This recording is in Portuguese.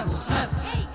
Hey.